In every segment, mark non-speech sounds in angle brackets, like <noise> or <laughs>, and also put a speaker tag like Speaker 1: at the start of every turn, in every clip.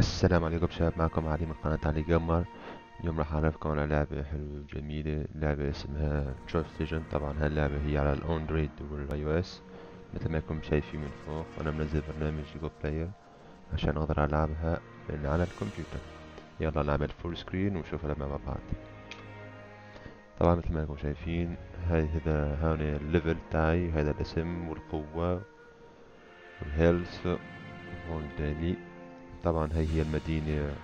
Speaker 1: السلام عليكم شباب معكم علي من قناة علي gamer. اليوم راح اعرفكم على لعبة حلوة وجميلة لعبة اسمها تروف vision طبعا هاللعبة هي على الأندرويد وال iOS. مثل ما انكم شايفين من فوق وأنا منزل برنامج جو player عشان أقدر ألعبها من على الكمبيوتر. يلا نعمل full screen ونشوف اللعبة مع بعض. طبعا مثل ما انكم شايفين هاي هذا هون ال level تاعي هذا الاسم والقوة وال health هون daily طبعا هي هي المدينة.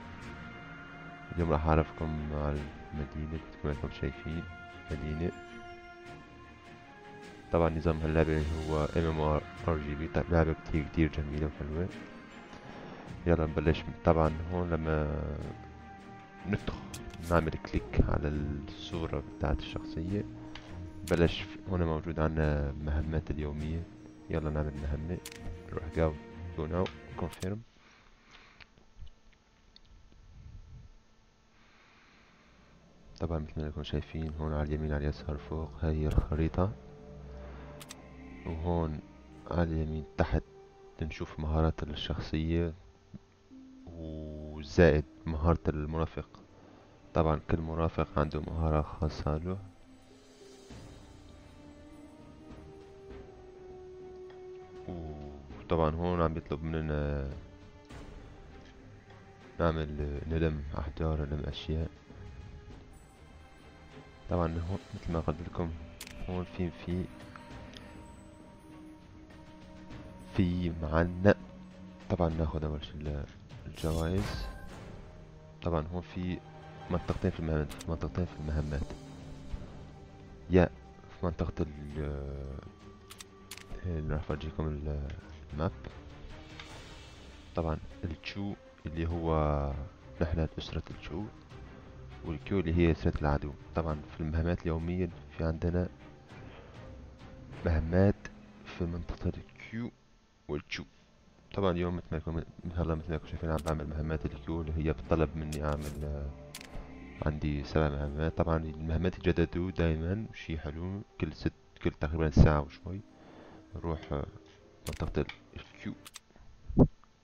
Speaker 1: اليوم راح أعرفكم على المدينة كما انكم شايفين. مدينة. طبعا نظام هاللعبة هو ام ام ار جي بي لعبة كتير كتير جميلة وحلوة. يلا نبلش. طبعا هون لما ندخل نعمل click على الصورة بتاعت الشخصية. بلش هون موجود عنا مهمات اليومية. يلا نعمل مهمة. نروح go go now confirm طبعا مثل ما انكم شايفين هون على اليمين على اليسار فوق هاي الخريطة. وهون على اليمين تحت نشوف مهارات الشخصية وزائد مهارة المرافق. طبعا كل مرافق عنده مهارة خاصة له. وطبعا هون عم بيطلب مننا نعمل نلم أحجار نلم أشياء. طبعا هون مثل ما قلت لكم هون في في في معنا. طبعا نأخذ أول شيء الجوائز. طبعا هون في منطقتين في المهمات في منطقتين في المهمات. يا في منطقة ال اللي راح افرجيكم ال map. طبعا التشو اللي هو رحلة أسرة التشو والكيو اللي هي سيرة العدو. طبعا في المهمات اليومية في عندنا مهمات في منطقة الكيو والتشو طبعا اليوم مثل ما يكون هلا مثل ما شايفين عم بعمل مهمات الكيو اللي هي بتطلب مني أعمل آه، عندي سبع مهمات طبعا المهمات يتجددوا دايما شي حلو كل ست كل تقريبا ساعة وشوي نروح آه، منطقة الكيو.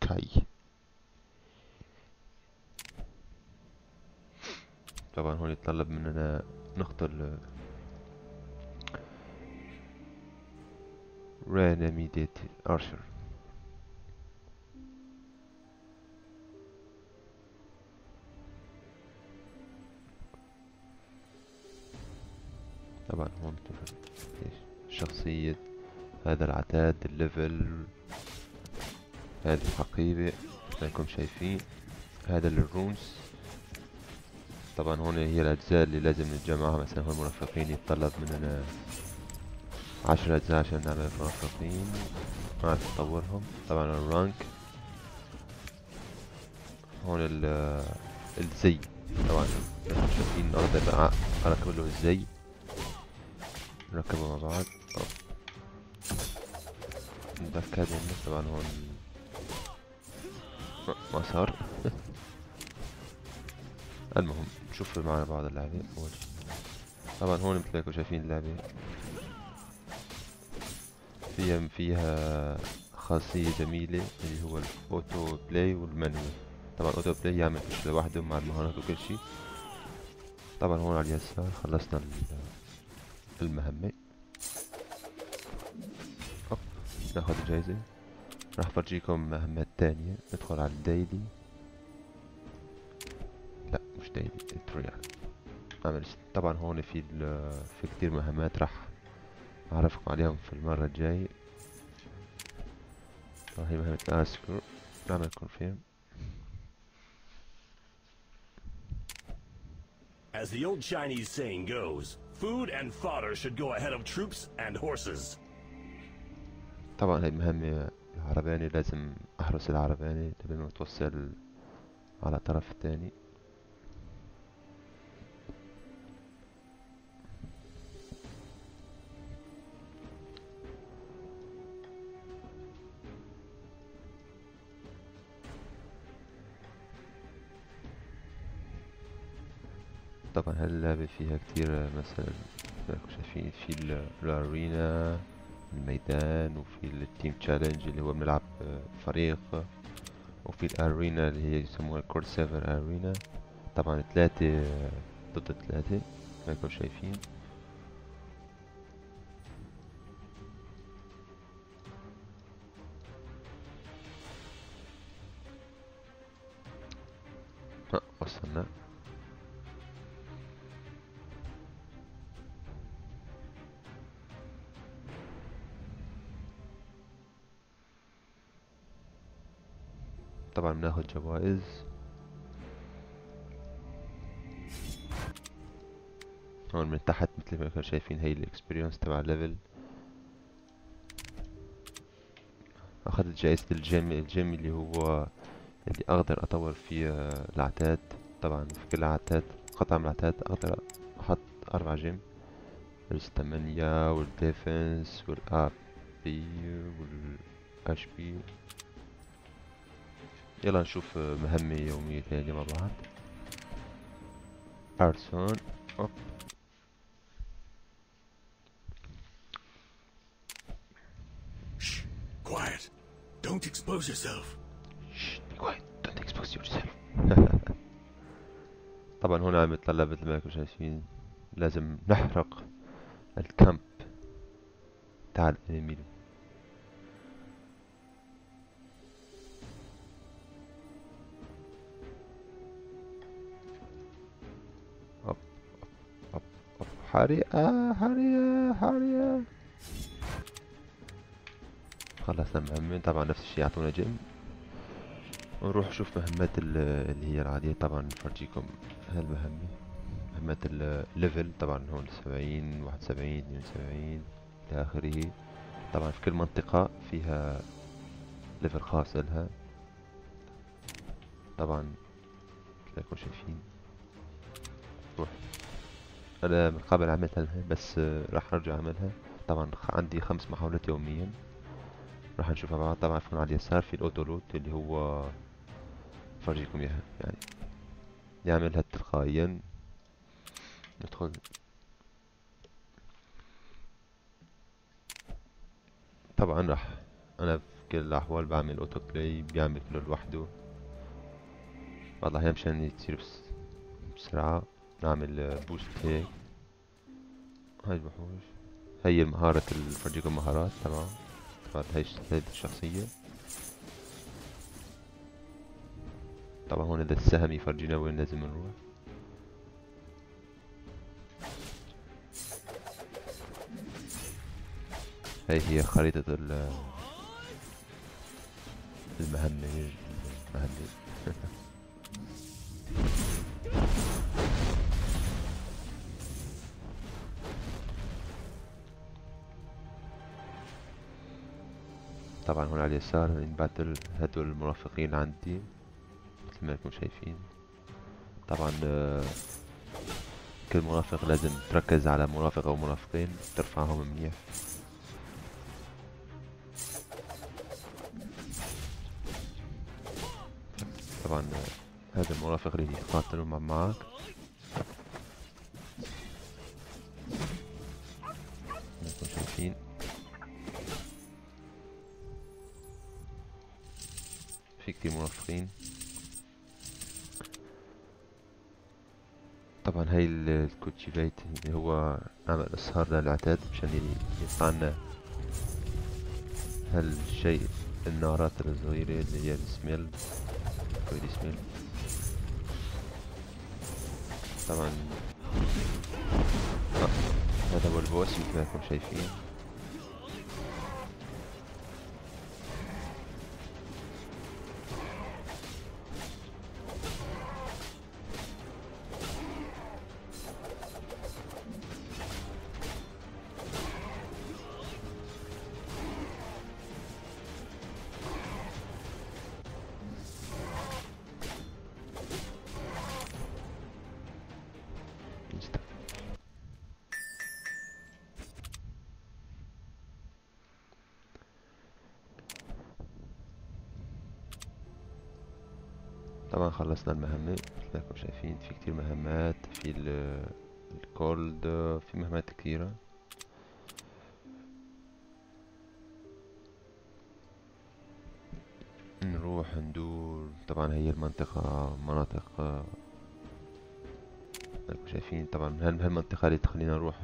Speaker 1: okay طبعا هون يتطلب مننا نقتل رانيميديت ارشر طبعا هون شخصية هذا العتاد الليفل هذه الحقيبة زيكم شايفين. هذا الرونز طبعا هون هي الأجزاء اللي لازم نتجمعها. مثلا هون المرافقين يتطلب مننا عشر أجزاء عشان نعمل مرافقين مع تطورهم. طبعا الرانك. هون الزي. طبعا شايفين أقدر أركب له الزي. نركبه مع بعض. نتأكد طبعا هون ما صار. <laughs> المهم نشوف معنا بعض اللعبة. أول طبعا هون مثل ما شايفين اللعبة. فيها فيها خاصية جميلة اللي هو ال auto play وال manual طبعا ال auto play يعمل كل لوحده مع المهارات وكل شي. طبعا هون على اليسار خلصنا المهمة. ناخد الجايزة راح فرجيكم مهمات تانية. ندخل على ال daily daily trial اعمل طبعا هون في في كتير مهمات راح أعرفكم عليهم في المرة الجاي. هي مهمة escort نعمل confirm
Speaker 2: As the old Chinese saying goes, food and fodder should go ahead of troops and horses.
Speaker 1: طبعا هي مهمة العرباني لازم أحرس العرباني لما توصل على الطرف الثاني طبعا هاللعبة فيها كتير مثلا شايفين في الارينا الميدان وفي ال team challenge اللي هو بنلعب فريق وفي ال arena اللي هي يسموها cross server arena طبعا ثلاثة ضد ثلاثة ما شايفين. وصلنا. طبعا بناخد جوائز. هون من تحت مثل ما كنا شايفين هي ال experience تبع ال level أخذت جائزة ال gem ال gem اللي هو اللي أقدر أطور فيه العتاد طبعا في كل عتاد قطعة من العتاد أقدر أحط أربع gem ال stamina وال defense وال A P وال HP يلا نشوف مهمة يومية ثانية مع بعض ارسون اوب.
Speaker 2: Quiet. Don't expose yourself.
Speaker 1: Shh, be quiet. Don't expose yourself. <laughs> طبعا هنا عم يتطلب مثل ما أنتم شايفين لازم نحرق الكامب تاع الأنمي حريقة حريقة حريقة خلصنا مهمة طبعا نفس الشي يعطونا جيم. ونروح نشوف مهمات اللي هي العادية. طبعا نفرجيكم هالمهمة مهمات ال level طبعا هون سبعين واحد وسبعين اثنين وسبعين إلى آخره. طبعا في كل منطقة فيها level خاص لها. طبعا تلاقوا شايفين. روح أنا من قبل عملتها بس راح أرجع أعملها. طبعا عندي خمس محاولات يوميا. راح نشوفها بعض. طبعا فوق على اليسار في ال auto route اللي هو فرجيكم إياها يعني. يعملها تلقائيا. ندخل. طبعا راح أنا في كل الأحوال بعمل auto play بيعمل كله لوحده. بعض الأحيان مشان يصير بس بسرعة. نعمل boost هيك. هاي الوحوش. هي المهارة اللي فرجيكم مهارات تمام. بعد هاي هاي الشخصية. طبعا هون هذا السهم يفرجينا وين لازم نروح. هاي هي خريطة المهمة المهمة. طبعا هون على اليسار ان باتل هدول المرافقين عندي مثل ما انكم شايفين. طبعا آه، كل مرافق لازم تركز على مرافق أو مرافقين ترفعهم منيح. طبعا آه، هذا المرافق اللي يقاتلوا مع معك. في كتير مرافقين طبعا هاي الكوتشي بيت اللي هو عمل اسهار للعتاد مشان يطلعنا هالشيء النارات الصغيرة اللي هي السميل كويدي سميل طبعا آه. هذا هو البوس مثل ما أنتم شايفين طبعا خلصنا المهمة مثل ما انكم شايفين في كتير مهمات في ال guild في مهمات كثيرة نروح ندور طبعا هي المنطقة مناطق آه، شايفين طبعا هالمنطقة اللي تخلينا نروح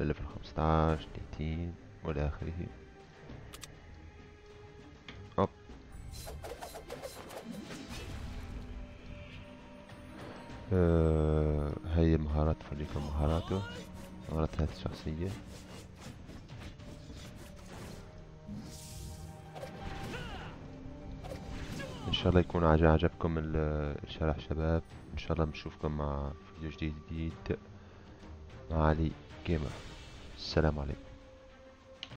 Speaker 1: لل level 15 30 والى آخره؟ آه هي مهارات فريق مهاراته مهارات هذه الشخصية. إن شاء الله يكون عجبكم الشرح شباب. إن شاء الله بنشوفكم مع فيديو جديد جديد مع علي جيمر السلام عليكم.